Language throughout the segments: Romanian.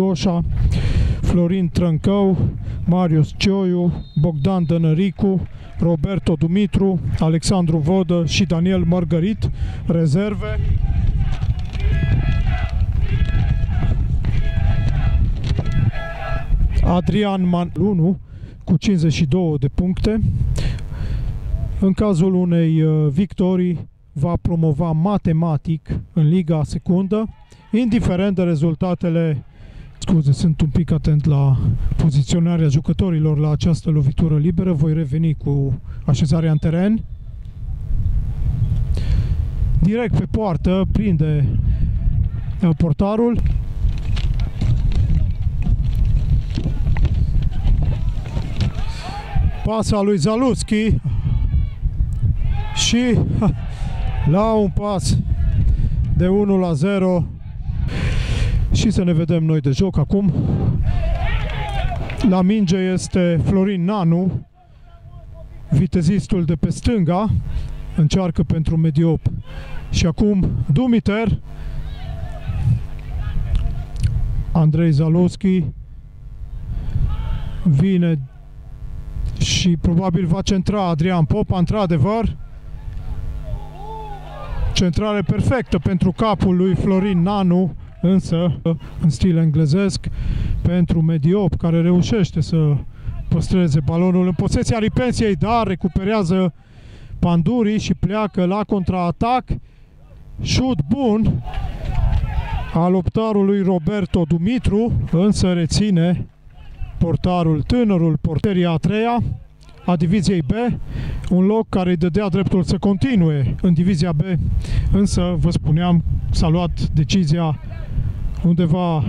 Goșa, Florin Trâncău, Marius Cioiu, Bogdan Dănăricu, Roberto Dumitru, Alexandru Vodă și Daniel Mărgărit, rezerve. Adrian Manlunu cu 52 de puncte. În cazul unei uh, victorii va promova matematic în Liga Secundă, indiferent de rezultatele Scuze, sunt un pic atent la poziționarea jucătorilor la această lovitură liberă. Voi reveni cu așezarea în teren. Direct pe poartă prinde uh, portarul. Pasa lui Zaluski și la un pas de 1 la 0 și să ne vedem noi de joc acum. La minge este Florin Nanu, vitezistul de pe stânga, încearcă pentru Mediop. Și acum Dumiter, Andrei Zalowski, vine și probabil va centra Adrian Popa, într-adevăr. Centrare perfectă pentru capul lui Florin Nanu, însă în stil englezesc pentru Mediop, care reușește să păstreze balonul în posesia Ripensiei, dar recuperează Pandurii și pleacă la contraatac. Șut bun al optarului Roberto Dumitru, însă reține portarul tânărul porterii a treia a diviziei B, un loc care îi dădea dreptul să continue în divizia B, însă, vă spuneam, s-a luat decizia undeva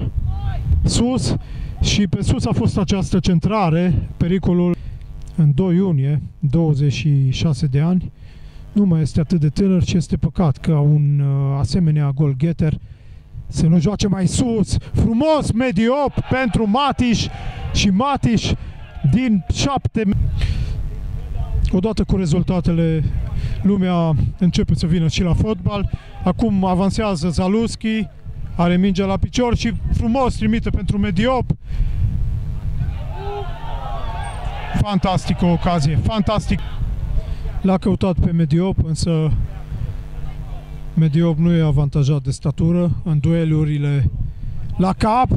sus și pe sus a fost această centrare, pericolul în 2 iunie, 26 de ani, nu mai este atât de tânăr și este păcat că un uh, asemenea goalgetter să nu joace mai sus, frumos, mediop pentru Matiș și Matiș din 7 odată cu rezultatele lumea începe să vină și la fotbal. Acum avansează Zaluski are mingea la picior și frumos trimite pentru Mediop. Fantastic o ocazie, fantastic. L-a căutat pe Mediop, însă Mediop nu e avantajat de statură în duelurile la cap.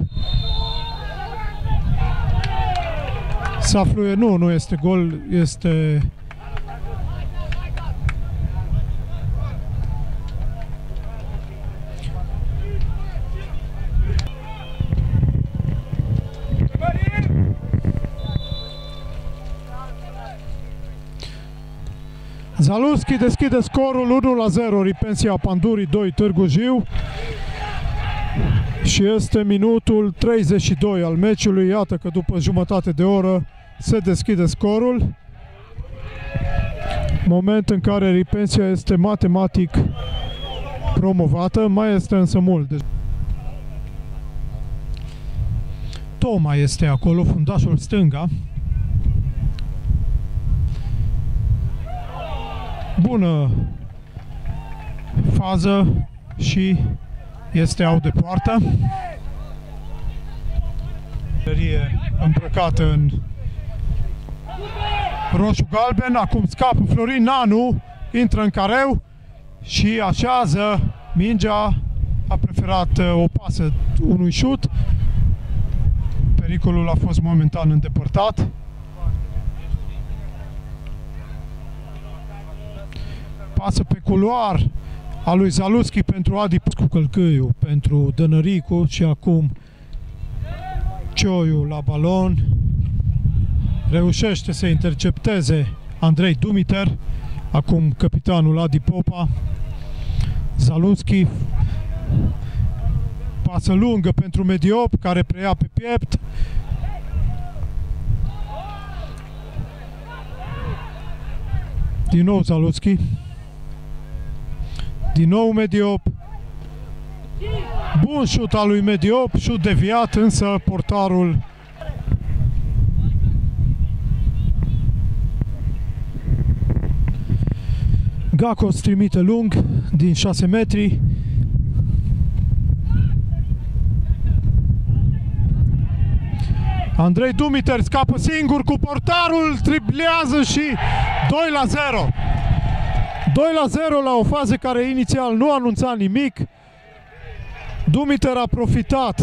Safluie, nu, nu este gol, este Zalunski deschide scorul 1 la 0, Ripensia Pandurii 2, Târgu Jiu. Și este minutul 32 al meciului. Iată că după jumătate de oră se deschide scorul. Moment în care Ripensia este matematic promovată. Mai este însă mult. Toma este acolo, fundașul stânga. Bună fază și este out de poartă. îmbrăcată în roșu-galben, acum scapă Florin Nanu, intră în careu și așează mingea, a preferat uh, o pasă unui șut, pericolul a fost momentan îndepărtat. Pasă pe culoar a lui Zaluski pentru Adi cu Călcâiu, pentru Dănăricu și acum Cioiu la balon. Reușește să intercepteze Andrei Dumiter acum capitanul Adi Popa. Zaluski pasă lungă pentru Mediop care preia pe piept. Din nou Zaluski din nou Mediop. Bun șut al lui Mediop, șut deviat, însă portarul Gacos trimite lung din 6 metri. Andrei Dumiter scapă singur cu portarul, triplează și 2 la 0. 2 la 0 la o fază care inițial nu anunța nimic. Dumiter a profitat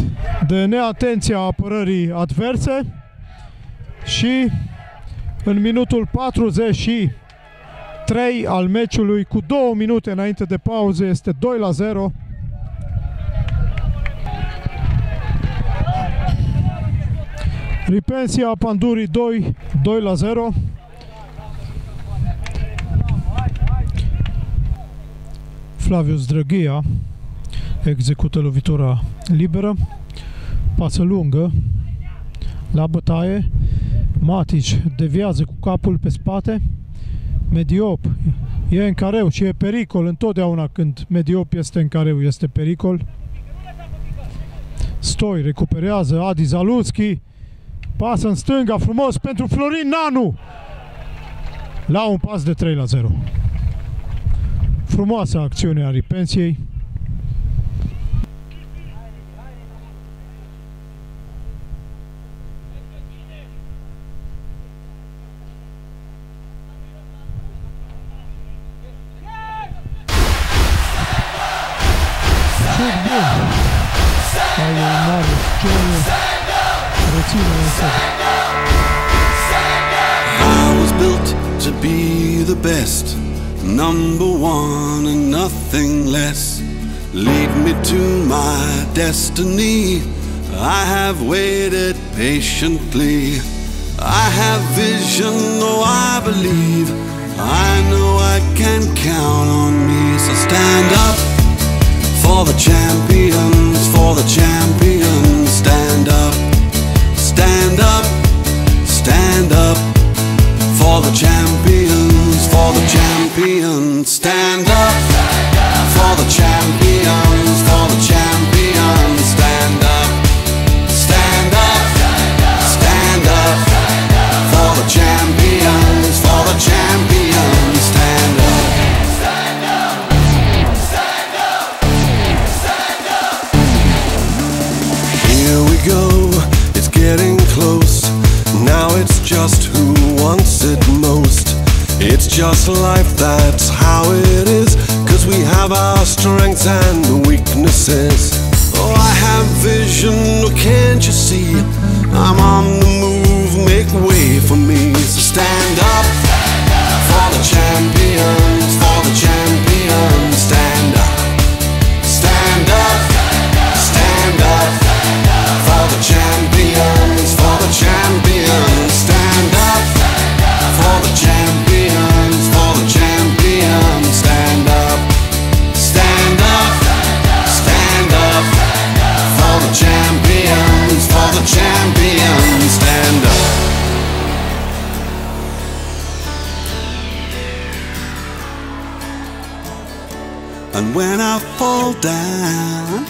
de neatenția apărării adverse și în minutul 43 al meciului, cu două minute înainte de pauză, este 2 la 0. Ripensia Pandurii 2, 2 la 0. Flavius Drăghia execută lovitura liberă, pasă lungă la bătaie, Matic deviază cu capul pe spate, Mediop e în careu și e pericol întotdeauna când Mediop este în careu, este pericol. Stoi, recuperează Adi Zalutski, pasă în stânga frumos pentru Florin Nanu la un pas de 3 la 0. Frumoasă acțiune a Ripensiei. Șut bun al lui Marius Ciolu reține însă I was built to be the best, number one and nothing less. Lead me to my destiny. I have waited patiently. I have vision, oh, I believe. I know I can count on me. So stand up for the champions, for the champions. Stand up, stand up, stand up for the champions, for the champions. Stand up for the champions, just life, that's how it is. Cause we have our strengths and weaknesses. Oh, I have vision, oh, can't you see? I'm on the move, make way for me. So stand up When I fall down,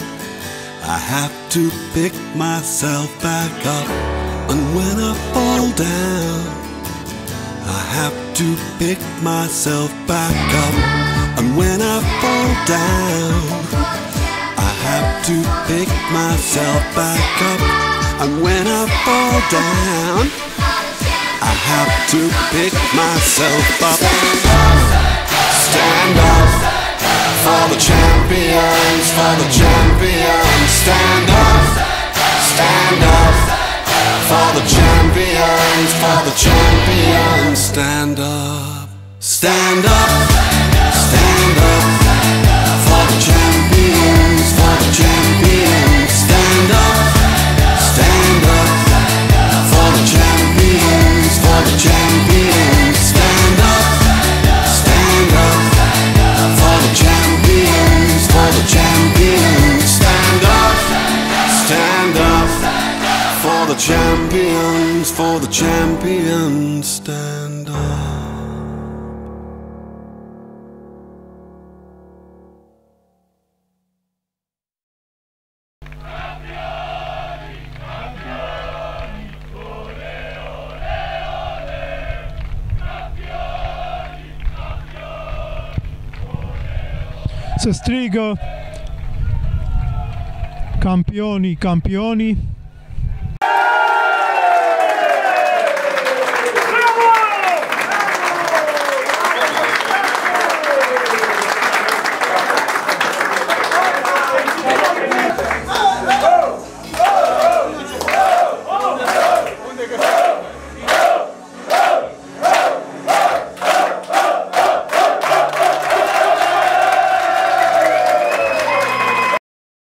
I have to pick myself back up. And when I fall down, I have to pick myself back up. And when I fall down, I have to pick myself back up. And when I fall down, I have to pick myself up. Stand up for the champions, for the champions. Stand up, stand up for the champions, for the champions. Stand up, stand up, champions, for the champions. Stand up. se strigă campionii, campionii